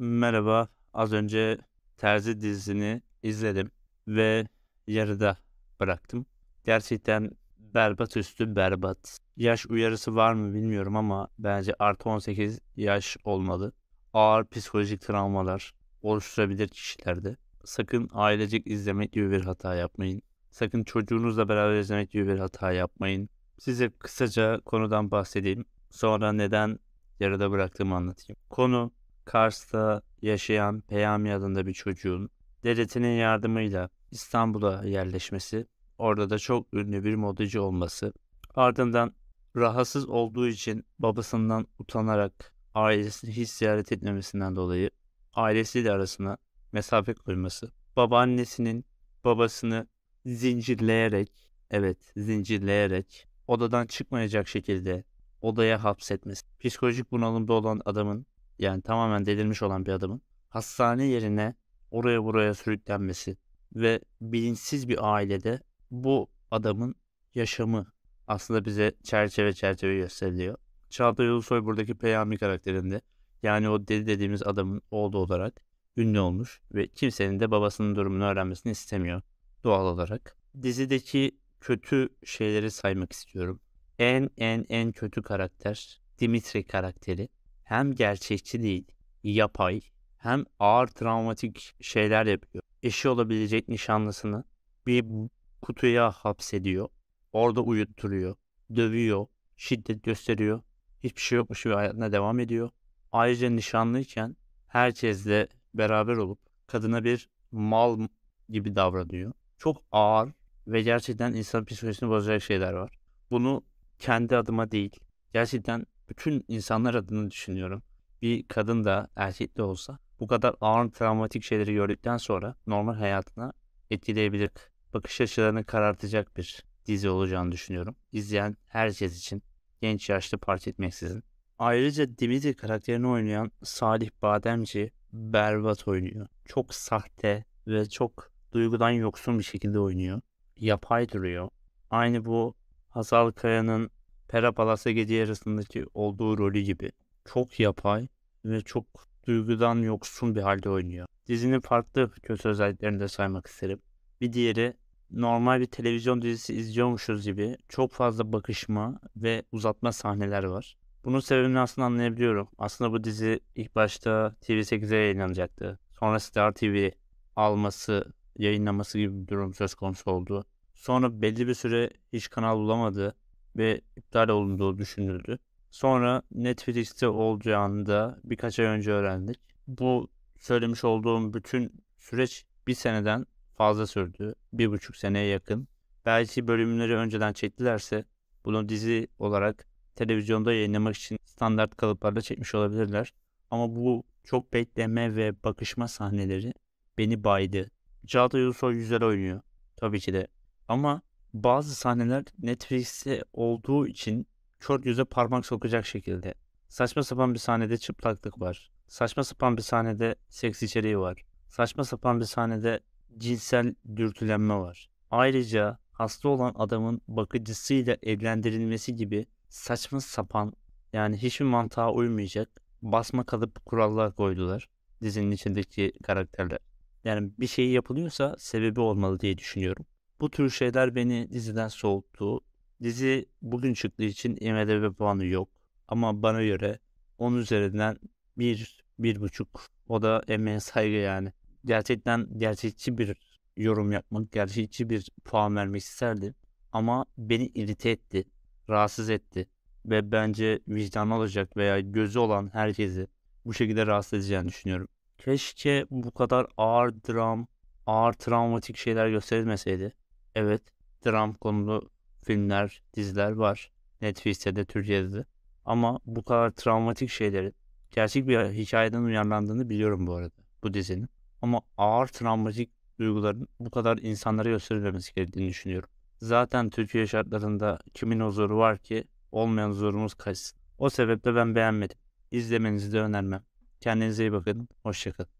Merhaba. Az önce Terzi dizisini izledim ve yarıda bıraktım. Gerçekten berbat üstü berbat. Yaş uyarısı var mı bilmiyorum ama bence artı 18 yaş olmalı. Ağır psikolojik travmalar oluşturabilir kişilerde. Sakın ailecek izlemek gibi bir hata yapmayın. Sakın çocuğunuzla beraber izlemek gibi bir hata yapmayın. Size kısaca konudan bahsedeyim. Sonra neden yarıda bıraktığımı anlatayım. Konu Kars'ta yaşayan Peyami adında bir çocuğun devletinin yardımıyla İstanbul'a yerleşmesi, orada da çok ünlü bir modacı olması, ardından rahatsız olduğu için babasından utanarak ailesini hiç ziyaret etmemesinden dolayı ailesiyle arasına mesafe koyması, babaannesinin babasını zincirleyerek, evet zincirleyerek odadan çıkmayacak şekilde odaya hapsetmesi, psikolojik bunalımda olan adamın yani tamamen delirmiş olan bir adamın hastane yerine oraya buraya sürüklenmesi ve bilinçsiz bir ailede bu adamın yaşamı aslında bize çerçeve çerçeve gösteriliyor. Çağatay Ulusoy buradaki Peyami karakterinde yani o deli dediğimiz adamın oğlu olarak ünlü olmuş ve kimsenin de babasının durumunu öğrenmesini istemiyor doğal olarak. Dizideki kötü şeyleri saymak istiyorum. En en en kötü karakter Dimitri karakteri hem gerçekçi değil, yapay, hem ağır travmatik şeyler yapıyor. Eşi olabilecek nişanlısını bir kutuya hapsediyor. Orada uyutturuyor, dövüyor, şiddet gösteriyor. Hiçbir şey yokmuş gibi hayatına devam ediyor. Ayrıca nişanlıyken herkesle beraber olup kadına bir mal gibi davranıyor. Çok ağır ve gerçekten insan psikolojisini bozacak şeyler var. Bunu kendi adıma değil, gerçekten bütün insanlar adına düşünüyorum. Bir kadın da erkek de olsa bu kadar ağır travmatik şeyleri gördükten sonra normal hayatına etkileyebilir. Bakış açılarını karartacak bir dizi olacağını düşünüyorum. İzleyen herkes için genç yaşlı fark etmeksizin. Ayrıca Dimitri karakterini oynayan Salih Bademci berbat oynuyor. Çok sahte ve çok duygudan yoksun bir şekilde oynuyor. Yapay duruyor. Aynı bu Hazal Kaya'nın Pera Palas'a gece yarısındaki olduğu rolü gibi. Çok yapay ve çok duygudan yoksun bir halde oynuyor. Dizinin farklı kötü özelliklerini de saymak isterim. Bir diğeri normal bir televizyon dizisi izliyormuşuz gibi çok fazla bakışma ve uzatma sahneler var. Bunun sebebini aslında anlayabiliyorum. Aslında bu dizi ilk başta TV8'e yayınlanacaktı. Sonra Star TV alması, yayınlaması gibi bir durum söz konusu oldu. Sonra belli bir süre hiç kanal bulamadı ve iptal olunduğu düşünüldü. Sonra Netflix'te olacağını da birkaç ay önce öğrendik. Bu söylemiş olduğum bütün süreç bir seneden fazla sürdü. Bir buçuk seneye yakın. Belki bölümleri önceden çektilerse bunu dizi olarak televizyonda yayınlamak için standart kalıplarda çekmiş olabilirler. Ama bu çok bekleme ve bakışma sahneleri beni baydı. Çağatay Ulusoy güzel oynuyor. Tabii ki de. Ama bazı sahneler Netflix'te olduğu için çok göze parmak sokacak şekilde. Saçma sapan bir sahnede çıplaklık var. Saçma sapan bir sahnede seks içeriği var. Saçma sapan bir sahnede cinsel dürtülenme var. Ayrıca hasta olan adamın bakıcısıyla evlendirilmesi gibi saçma sapan yani hiçbir mantığa uymayacak basma kalıp kurallar koydular dizinin içindeki karakterler. Yani bir şey yapılıyorsa sebebi olmalı diye düşünüyorum. Bu tür şeyler beni diziden soğuttu. Dizi bugün çıktığı için IMDb puanı yok. Ama bana göre 10 üzerinden 1, 1.5. O da emeğe saygı yani. Gerçekten gerçekçi bir yorum yapmak, gerçekçi bir puan vermek isterdim. Ama beni irite etti, rahatsız etti. Ve bence vicdan olacak veya gözü olan herkesi bu şekilde rahatsız edeceğini düşünüyorum. Keşke bu kadar ağır dram, ağır travmatik şeyler gösterilmeseydi. Evet, dram konulu filmler, diziler var. Netflix'te de Türkiye'de de. Ama bu kadar travmatik şeylerin gerçek bir hikayeden uyarlandığını biliyorum bu arada bu dizinin. Ama ağır travmatik duyguların bu kadar insanlara gösterilmemesi gerektiğini düşünüyorum. Zaten Türkiye şartlarında kimin huzuru var ki olmayan huzurumuz kaçsın. O sebeple ben beğenmedim. İzlemenizi de önermem. Kendinize iyi bakın. Hoşçakalın.